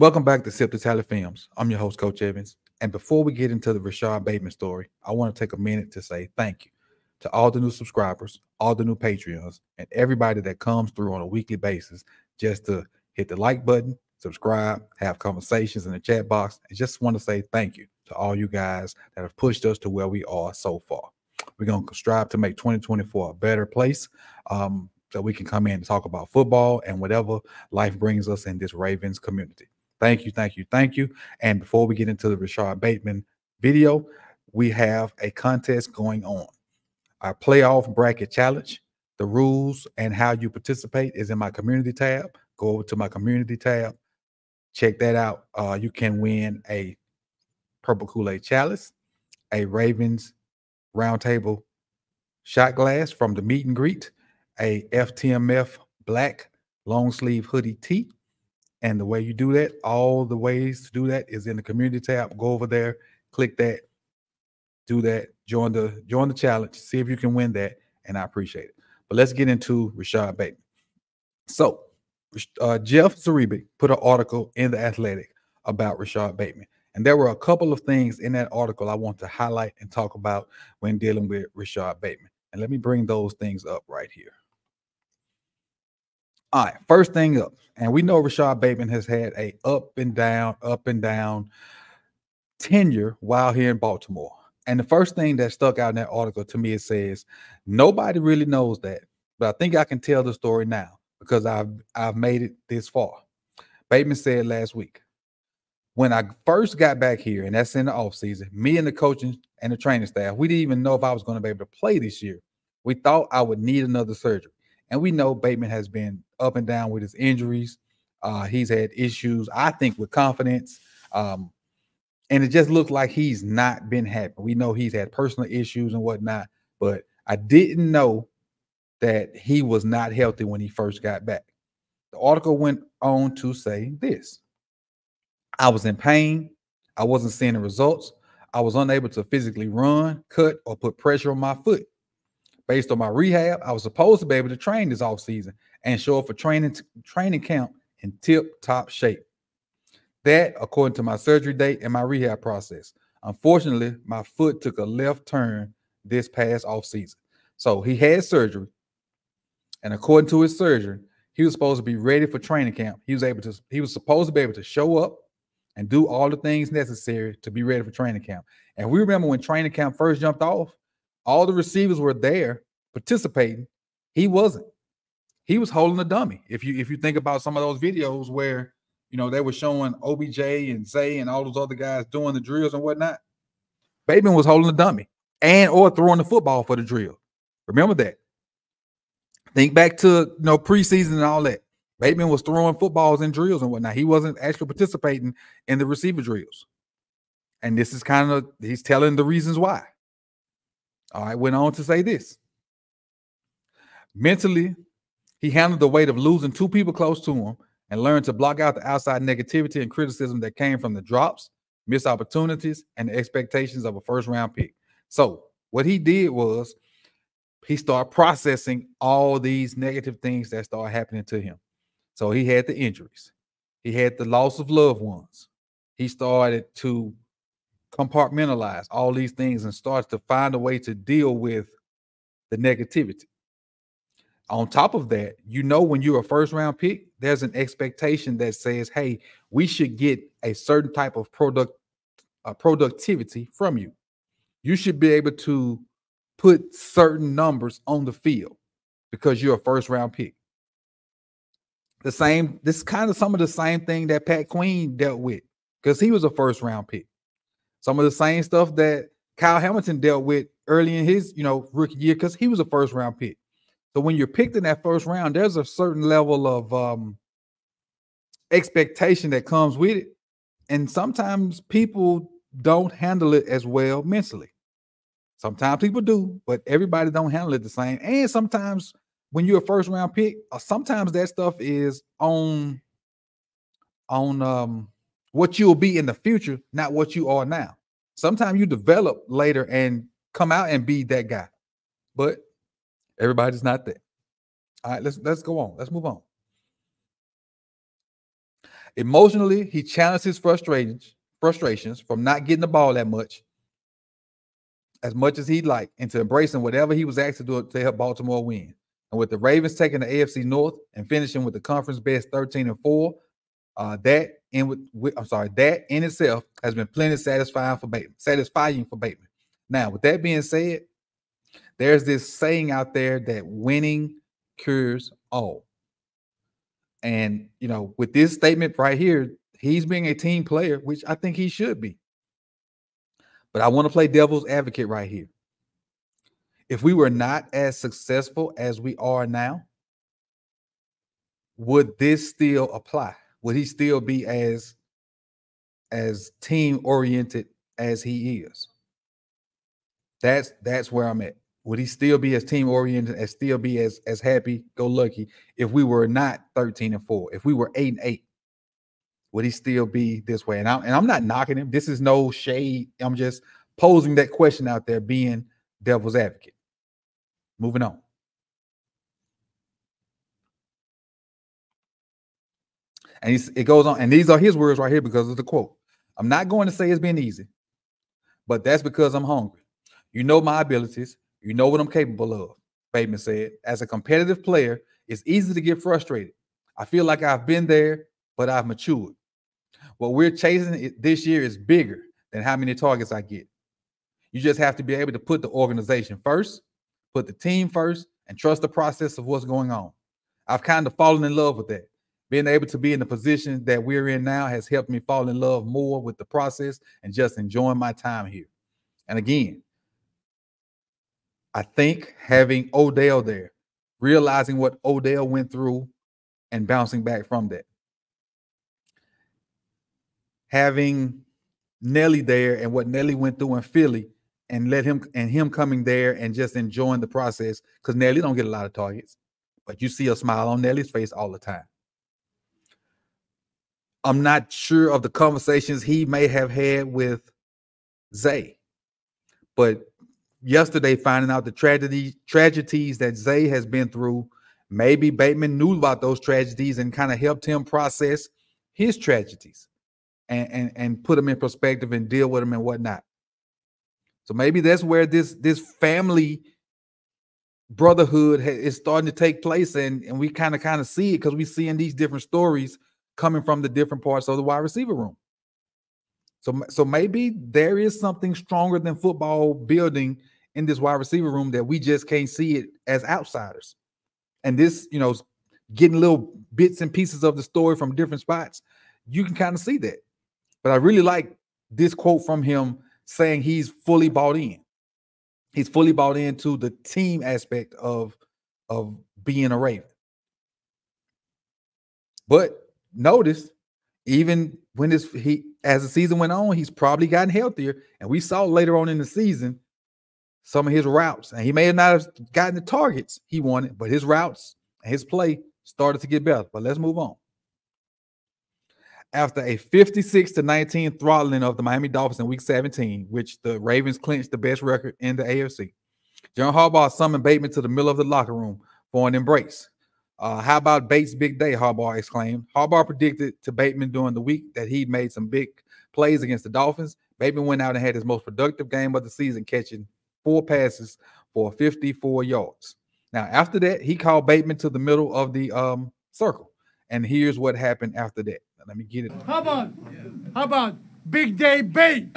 Welcome back to Sip2Tally Films. I'm your host, Coach Evans. And before we get into the Rashod Bateman story, I want to take a minute to say thank you to all the new subscribers, all the new Patreons, and everybody that comes through on a weekly basis just to hit the like button, subscribe, have conversations in the chat box. I just want to say thank you to all you guys that have pushed us to where we are so far. We're going to strive to make 2024 a better place. Um, so we can come in and talk about football and whatever life brings us in this Ravens community. Thank you, thank you, thank you. And before we get into the Rashod Bateman video, we have a contest going on. Our playoff bracket challenge. The rules and how you participate is in my community tab. Go over to my community tab, check that out. Uh, you can win a purple Kool-Aid chalice, a Ravens roundtable shot glass from the meet and greet, a FTMF black long sleeve hoodie tee, and the way you do that, all the ways to do that is in the community tab. Go over there, click that, do that, join the join the challenge, see if you can win that, and I appreciate it. But let's get into Rashod Bateman. So, uh, Jeff Zrebiec put an article in the Athletic about Rashod Bateman, and there were a couple of things in that article I want to highlight and talk about when dealing with Rashod Bateman. And let me bring those things up right here. All right, first thing up, and we know Rashod Bateman has had a up and down, up and down tenure while here in Baltimore. And the first thing that stuck out in that article to me it says nobody really knows that, but I think I can tell the story now because I've I've made it this far. Bateman said last week, when I first got back here, and that's in the off season, me and the coaching and the training staff, we didn't even know if I was going to be able to play this year. We thought I would need another surgery. And we know Bateman has been up and down with his injuries. Uh, he's had issues, I think, with confidence. Um, and it just looks like he's not been happy. We know he's had personal issues and whatnot, but I didn't know that he was not healthy when he first got back. The article went on to say this I was in pain. I wasn't seeing the results. I was unable to physically run, cut, or put pressure on my foot based on my rehab, I was supposed to be able to train this off season and show up for training training camp in tip top shape. That, according to my surgery date and my rehab process. Unfortunately, my foot took a left turn this past off season. So he had surgery. And according to his surgeon, he was supposed to be ready for training camp. He was able to, he was supposed to be able to show up and do all the things necessary to be ready for training camp. And we remember when training camp first jumped off, all the receivers were there participating. He wasn't. He was holding a dummy. If you if you think about some of those videos where you know they were showing OBJ and Zay and all those other guys doing the drills and whatnot, Bateman was holding a dummy and or throwing the football for the drill. Remember that. Think back to you know preseason and all that. Bateman was throwing footballs and drills and whatnot. He wasn't actually participating in the receiver drills. And this is kind of he's telling the reasons why. All right, went on to say this. Mentally, he handled the weight of losing two people close to him and learned to block out the outside negativity and criticism that came from the drops, missed opportunities, and the expectations of a first round pick. So, what he did was he started processing all these negative things that started happening to him. So, he had the injuries, he had the loss of loved ones. He started to compartmentalize all these things and starts to find a way to deal with the negativity. On top of that, you know, when you're a first round pick, there's an expectation that says, hey, we should get a certain type of product uh, productivity from you. You should be able to put certain numbers on the field because you're a first round pick. The same, this is kind of some of the same thing that Pat Queen dealt with because he was a first round pick. Some of the same stuff that Kyle Hamilton dealt with early in his, you know, rookie year because he was a first round pick. So when you're picked in that first round, there's a certain level of um, expectation that comes with it, and sometimes people don't handle it as well mentally. Sometimes people do, but everybody don't handle it the same. And sometimes when you're a first round pick, uh, sometimes that stuff is on on um what you'll be in the future, not what you are now. Sometimes you develop later and come out and be that guy, but everybody's not there. All right, let's let's go on. Let's move on. Emotionally, he challenged his frustrations, frustrations from not getting the ball that much, as much as he'd like, into embracing whatever he was asked to do to help Baltimore win. And with the Ravens taking the AFC North and finishing with the conference best 13 and 4, uh, that in with, with, I'm sorry, that in itself has been plenty satisfying for Bateman, satisfying for Bateman. Now, with that being said, there's this saying out there that winning cures all. And you know, with this statement right here, he's being a team player, which I think he should be. But I want to play devil's advocate right here. If we were not as successful as we are now, would this still apply? Would he still be as as team oriented as he is? That's that's where I'm at. Would he still be as team oriented and still be as as happy go lucky if we were not 13 and 4, if we were 8 and 8? Would he still be this way? And I'm and I'm not knocking him. This is no shade. I'm just posing that question out there, being devil's advocate. Moving on. And it goes on, and these are his words right here because of the quote. I'm not going to say it's been easy, but that's because I'm hungry. You know my abilities. You know what I'm capable of, Bateman said. As a competitive player, it's easy to get frustrated. I feel like I've been there, but I've matured. What we're chasing this year is bigger than how many targets I get. You just have to be able to put the organization first, put the team first, and trust the process of what's going on. I've kind of fallen in love with that. Being able to be in the position that we're in now has helped me fall in love more with the process and just enjoying my time here. And again, I think having Odell there, realizing what Odell went through and bouncing back from that. Having Nelly there and what Nelly went through in Philly and let him and him coming there and just enjoying the process because Nelly don't get a lot of targets, but you see a smile on Nelly's face all the time. I'm not sure of the conversations he may have had with Zay, but yesterday finding out the tragedy tragedies that Zay has been through. Maybe Bateman knew about those tragedies and kind of helped him process his tragedies and, and, and put them in perspective and deal with them and whatnot. So maybe that's where this this family brotherhood is starting to take place, and, and we kind of kind of see it because we see in these different stories coming from the different parts of the wide receiver room. So, so maybe there is something stronger than football building in this wide receiver room that we just can't see it as outsiders. And this, you know, getting little bits and pieces of the story from different spots, you can kind of see that. But I really like this quote from him saying he's fully bought in. He's fully bought into the team aspect of of being a Raven. But notice, even when this he as the season went on, he's probably gotten healthier. And we saw later on in the season some of his routes. And he may not have gotten the targets he wanted, but his routes and his play started to get better. But let's move on. After a 56 to 19 throttling of the Miami Dolphins in week 17, which the Ravens clinched the best record in the AFC, John Harbaugh summoned Bateman to the middle of the locker room for an embrace. Uh, how about Bates' big day? Harbaugh exclaimed. Harbaugh predicted to Bateman during the week that he'd made some big plays against the Dolphins. Bateman went out and had his most productive game of the season, catching four passes for 54 yards. Now, after that, he called Bateman to the middle of the um, circle. And here's what happened after that. Now, let me get it. How about, how about Big Day Bate?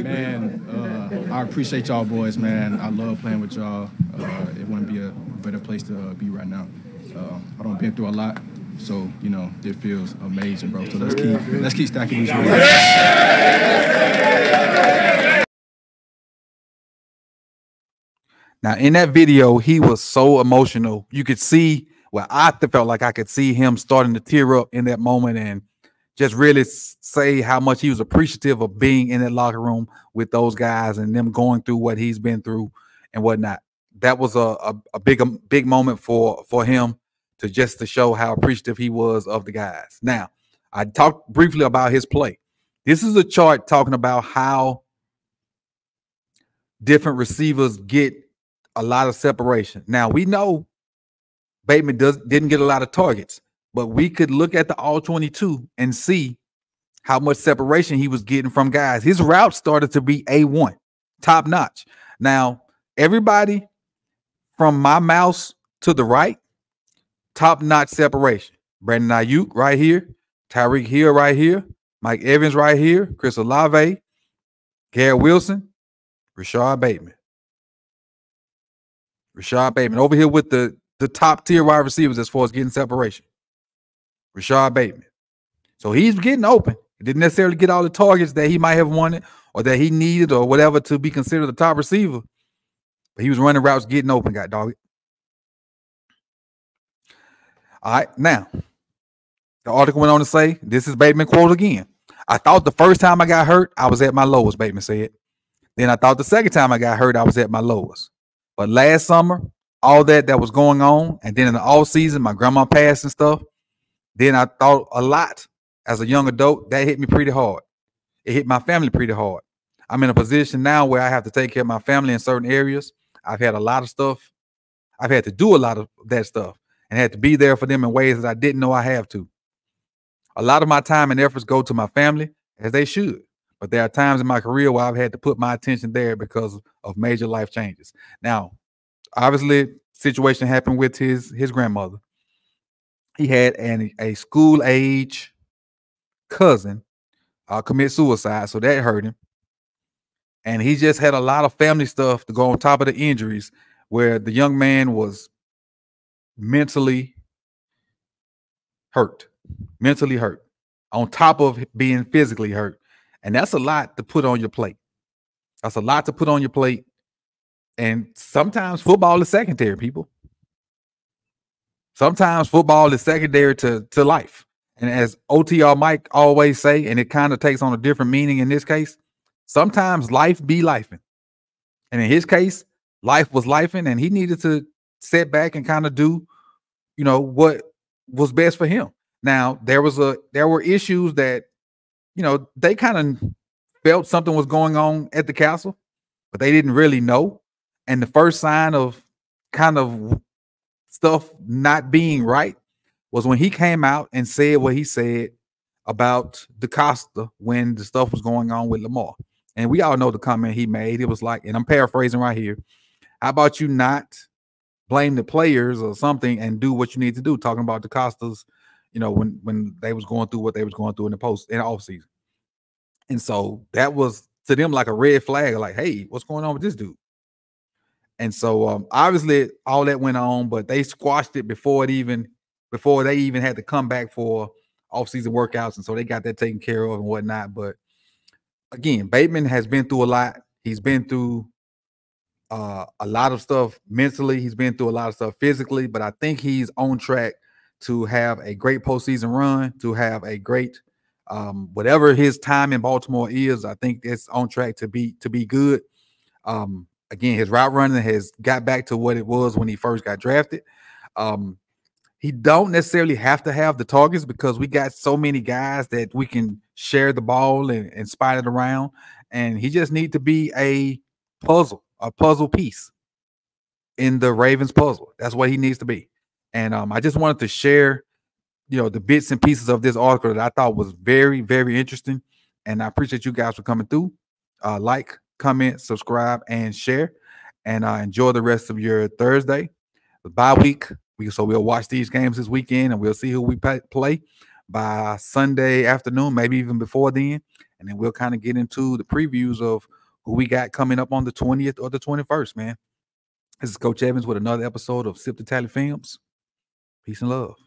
Man, uh, I appreciate y'all boys, man. I love playing with y'all. Uh, it wouldn't be a better place to uh, be right now. Uh, I don't been through a lot, so you know it feels amazing, bro. So let's keep let's keep stacking these wins. Now, in that video, he was so emotional. You could see, well, I felt like I could see him starting to tear up in that moment and just really say how much he was appreciative of being in that locker room with those guys and them going through what he's been through and whatnot. That was a, a, a big a big moment for for him to just to show how appreciative he was of the guys. Now, I talked briefly about his play. This is a chart talking about how different receivers get a lot of separation. Now we know Bateman does didn't get a lot of targets, but we could look at the all 22 and see how much separation he was getting from guys. His route started to be A1, top notch. Now, everybody from my mouse to the right, top notch separation. Brandon Aiyuk right here, Tyreek Hill right here, Mike Evans right here, Chris Olave, Garrett Wilson, Rashod Bateman. Rashod Bateman over here with the, the top tier wide receivers as far as getting separation. Rashod Bateman. So he's getting open. He didn't necessarily get all the targets that he might have wanted or that he needed or whatever to be considered the top receiver. But he was running routes, getting open, got dog. All right, now the article went on to say, this is Bateman quote again. I thought the first time I got hurt, I was at my lowest, Bateman said. Then I thought the second time I got hurt, I was at my lowest. But last summer, all that that was going on, and then in the off season, my grandma passed and stuff. Then I thought a lot as a young adult. That hit me pretty hard. It hit my family pretty hard. I'm in a position now where I have to take care of my family in certain areas. I've had a lot of stuff. I've had to do a lot of that stuff and had to be there for them in ways that I didn't know I have to. A lot of my time and efforts go to my family as they should. But there are times in my career where I've had to put my attention there because of major life changes. Now, obviously, situation happened with his his grandmother. He had an a school age cousin uh, commit suicide, so that hurt him. And he just had a lot of family stuff to go on top of the injuries, where the young man was mentally hurt, mentally hurt, on top of being physically hurt. And that's a lot to put on your plate. That's a lot to put on your plate. And sometimes football is secondary, people. Sometimes football is secondary to, to life. And as OTR Mike always say, and it kind of takes on a different meaning in this case, sometimes life be lifing. And in his case, life was lifing, and he needed to sit back and kind of do, you know, what was best for him. Now, there was a there were issues that you know, they kind of felt something was going on at the castle, but they didn't really know. And the first sign of kind of stuff not being right was when he came out and said what he said about DeCosta when the stuff was going on with Lamar. And we all know the comment he made. It was like, and I'm paraphrasing right here. How about you not blame the players or something and do what you need to do? Talking about DeCosta's you know, when when they was going through what they was going through in the post in off season. And so that was to them like a red flag, like, hey, what's going on with this dude? And so um, obviously all that went on, but they squashed it before it even before they even had to come back for off-season workouts. And so they got that taken care of and whatnot. But again, Bateman has been through a lot. He's been through uh, a lot of stuff mentally. He's been through a lot of stuff physically, but I think he's on track to have a great postseason run, to have a great um, whatever his time in Baltimore is. I think it's on track to be to be good. Um, again, his route running has got back to what it was when he first got drafted. Um, he don't necessarily have to have the targets because we got so many guys that we can share the ball and, and spot it around. And he just need to be a puzzle, a puzzle piece in the Ravens puzzle. That's what he needs to be. And um, I just wanted to share, you know, the bits and pieces of this article that I thought was very, very interesting. And I appreciate you guys for coming through. Uh, like, comment, subscribe, and share. And uh, enjoy the rest of your Thursday. The bye week. We, so we'll watch these games this weekend and we'll see who we play by Sunday afternoon, maybe even before then. And then we'll kind of get into the previews of who we got coming up on the 20th or the 21st, man. This is Coach Evans with another episode of Sip2Tally Films. Peace and love.